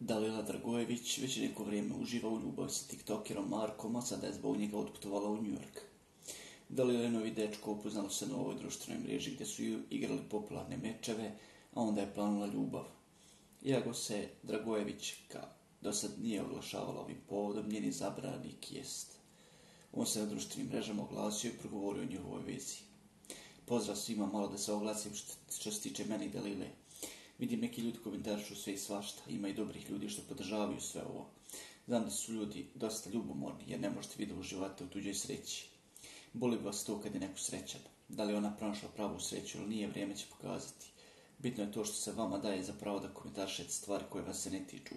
Dalila Dragojević već neko vrijeme uživa u ljubavi sa tiktokerom Markom, a sada je zbog njega otputovala u New York. Dalila je novi dečko upoznala se na ovoj društvenoj mreži gdje su igrali popularne mečeve, a onda je planula ljubav. Iako se Dragojevićka do sad nije oglašavala ovim povodom, njeni zabranik jest. On se na društvenim mrežama oglasio i progovorio o njihovoj vezi. Pozdrav svima, malo da se oglasim što se tiče meni Dalile. Vidim neki ljudi komentarišu sve i svašta, ima i dobrih ljudi što podržavaju sve ovo. Znam da su ljudi dosta ljubomorni jer ne možete vidjeti uživati u tuđoj sreći. Boli bi vas to kad je neko srećan. Da li ona pronašla pravu sreću ili nije, vrijeme će pokazati. Bitno je to što se vama daje za pravo da komentarišete stvari koje vas se ne tiču.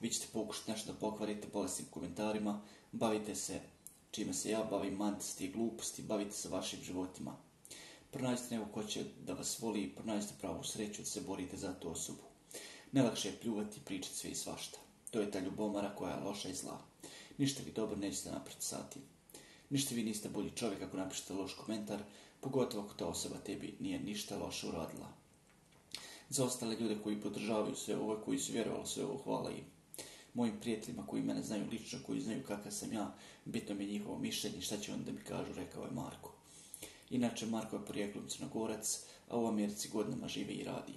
Vi ćete pokušati nešto da pokvarite bolesnim komentarima, bavite se čime se ja bavim, mantisti i gluposti, bavite se vašim životima. Pronađite neko ko će da vas voli i pronađite pravu sreću da se borite za tu osobu. Nelakše je pljuvati i pričati sve i svašta. To je ta ljubomara koja je loša i zla. Ništa vi dobro nećete napraviti sati. Ništa vi niste bolji čovjek ako napišete loš komentar, pogotovo ako ta osoba tebi nije ništa loše uradila. Za ostale ljude koji podržavaju sve ovo, koji su vjerovali sve ovo, hvala im. Mojim prijateljima koji mene znaju lično, koji znaju kakav sam ja, bitno mi je njihovo mišljenje, šta će oni da mi kažu, rekao je Marko. Inače, Marko je porijeklom crnogorac, a u Americi godinama živi i radi.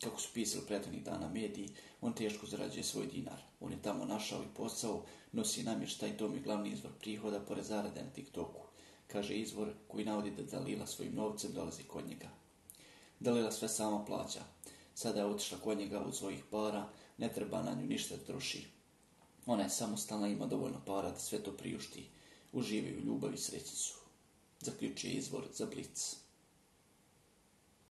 Kako su pisali prethodnih dana mediji, on teško zarađuje svoj dinar. On je tamo našao i posao, nosi namještaj i glavni izvor prihoda pored zarade na TikToku. Kaže izvor koji navodi da Dalila svojim novcem dolazi kod njega. Dalila sve sama plaća. Sada je otišla kod njega od svojih para, ne treba na nju ništa troši. Ona je samostalna, ima dovoljno para da sve to priušti. Uživaju ljubav i srećicu zaključuje izvor za blic.